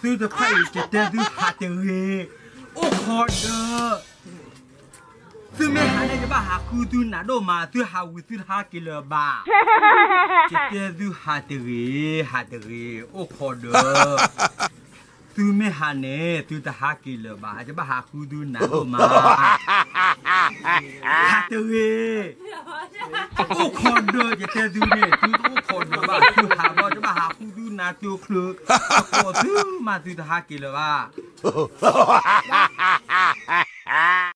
ซื้อจะไพ่จะแต่ซื้อหาเตอยงเฮโอ้คอเดอร์ซื้อไม่หาได้จะบ้าหาคือซื้อหนาโดมาซื้อหาวิซื้อหากิเลบ้าจะแต่ซื้อหาเตียงหาเตียงโอ้คอเดอร์ซื้อไม่หาเน่ซื้อจะหากิเลบ้าจะบ้าหาคือซื้อหนาโดมาหาเตียงโอ้คอเดอร์จะแต่ซื้อเนี่ยซื้อโอ้คอเดอบ้าซื้อ นาตัวคลือก็ดูมาดูทหากินเลยว่า